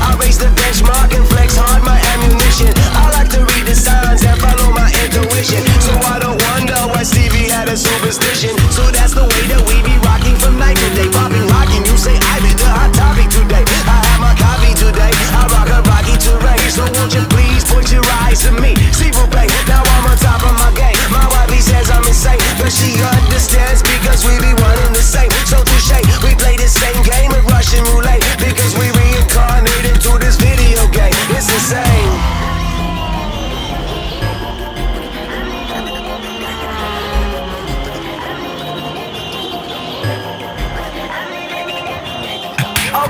I raise the benchmark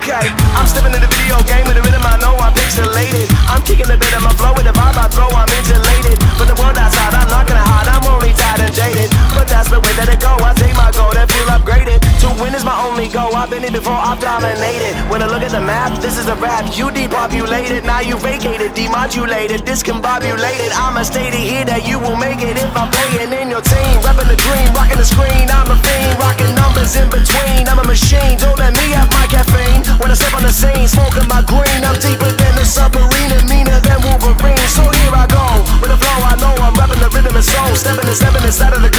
Okay, I'm stepping in the video game with a rhythm I know I'm pixelated. I'm kicking the bit of my flow with the vibe I throw, I'm insulated. But the world outside, I'm not gonna hide, I'm only tired and jaded. But that's the way that it go, I take my goal and feel upgraded. To win is my only goal, I've been here before, I've dominated. When I look at the map, this is a rap, you depopulated. Now you vacated, demodulated, discombobulated. I'ma stay to here that you will make it if I'm playing in your team. Rapping the dream, rocking the screen, I'm a fiend, rocking numbers in between. I'm a machine, don't let me have my caffeine. When I step on the scene, smoking my green, I'm deeper than the submarine and meaner than Wolverine. So here I go, with the flow I know I'm rapping the rhythm and soul, stepping and stepping inside of the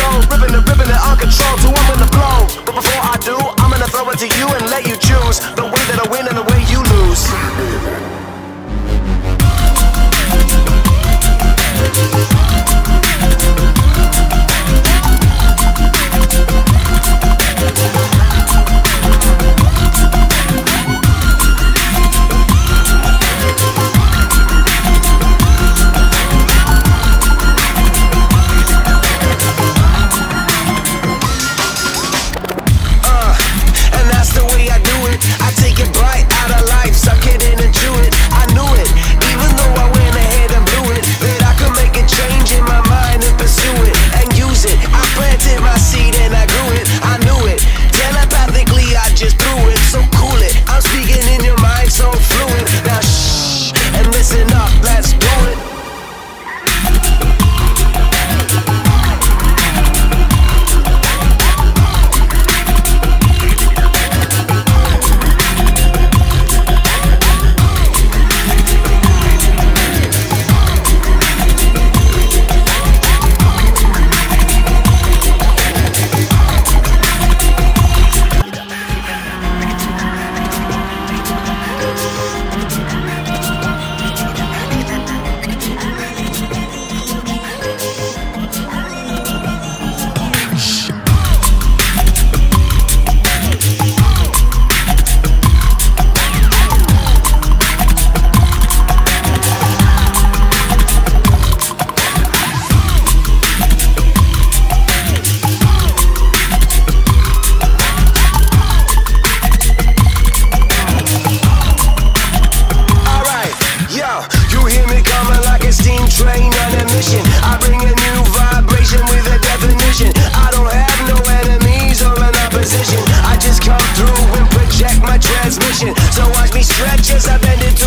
hear me coming like a steam train on a mission. I bring a new vibration with a definition. I don't have no enemies or an opposition. I just come through and project my transmission. So watch me stretch as I bend into a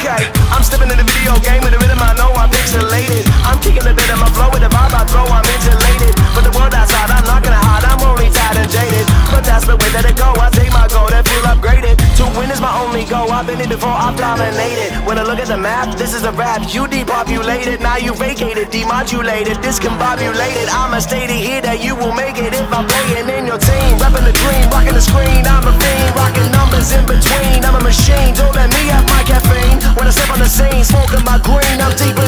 Okay, I'm stepping in the video game with a rhythm I know I'm pixelated. I'm kicking a bit of my flow with the vibe I throw, I'm insulated. But the world outside, I'm not gonna hide, I'm only tired and jaded. But that's the way that it go, I take my goal and feel upgraded. To win is my only goal, I've been here before, I've dominated. When I look at the map, this is a rap, you depopulated. Now you vacated, demodulated, discombobulated. I'ma stay to here that you will make it if I play smoking my green, I'm deep